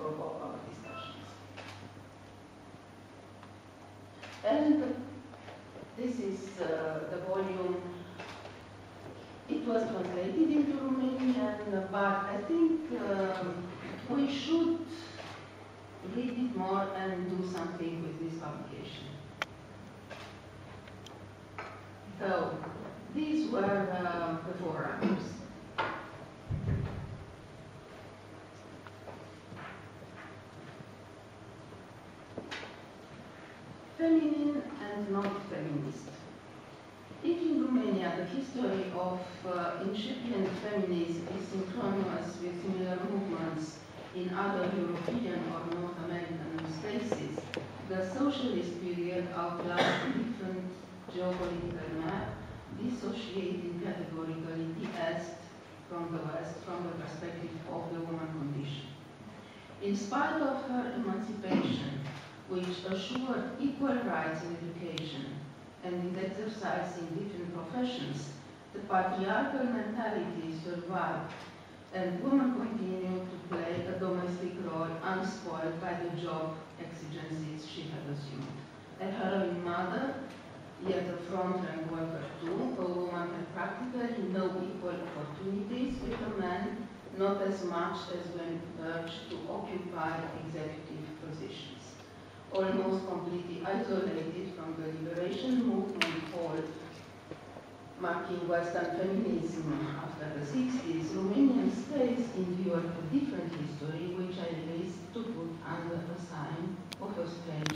provoke our discussions. And this is uh, the volume. It was translated into Romanian, but I think um, we should read it more and do something with this publication. So, these were uh, the forerunners. Feminine and not feminist. If in Romania the history of uh, incipient feminism is synchronous with similar movements in other European or North American spaces, the socialist period outlines different geopolitical map, dissociating categorically the East from the West from the perspective of the woman condition. In spite of her emancipation, which assured equal rights in education and in exercising different professions, the patriarchal mentality survived and women continue to play a domestic role unspoiled by the job exigencies she had assumed. A heroine mother, yet a front rank worker too, a woman had practically no equal opportunities with a man, not as much as when urged to occupy executive almost completely isolated from the liberation movement called marking Western feminism after the 60s, Romanian states endured a different history, which I